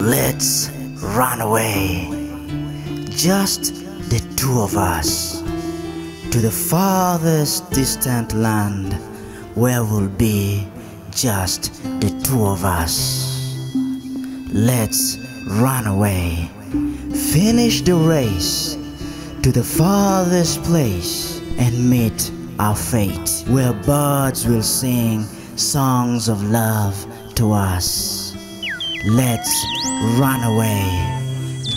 Let's run away, just the two of us, to the farthest distant land where we'll be just the two of us. Let's run away, finish the race to the farthest place and meet our fate, where birds will sing songs of love to us. Let's run away,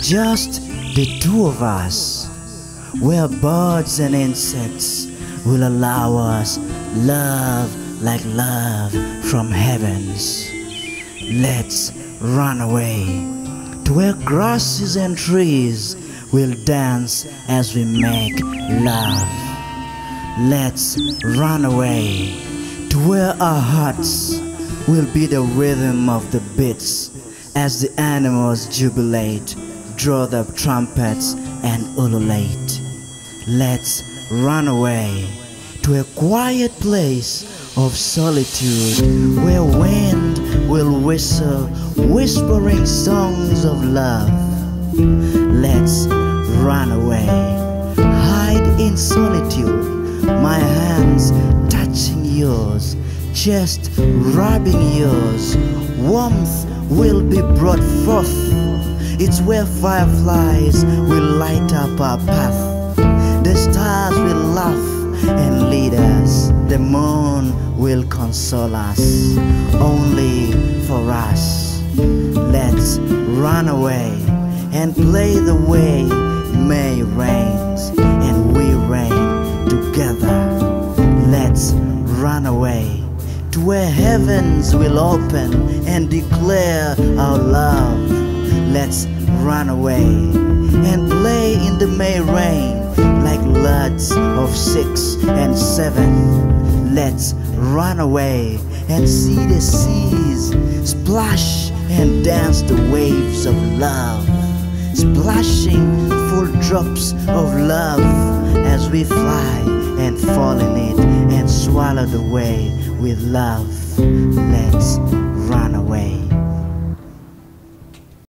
just the two of us, where birds and insects will allow us love like love from heavens. Let's run away to where grasses and trees will dance as we make love. Let's run away to where our hearts will be the rhythm of the beats as the animals jubilate, draw their trumpets and ululate. Let's run away to a quiet place of solitude where wind will whistle whispering songs of love. Let's run away, hide in solitude, my hands touching yours, chest rubbing yours. Warmth will be brought forth. It's where fireflies will light up our path. The stars will laugh and lead us. The moon will console us, only for us. Let's run away and play the way May reigns and we reign together. Let's run away to where heavens will open and declare our love. Let's run away and play in the May rain like lads of six and seven. Let's run away and see the seas splash and dance the waves of love, splashing full drops of love as we fly and fall in it swallowed away with love. Let's run away.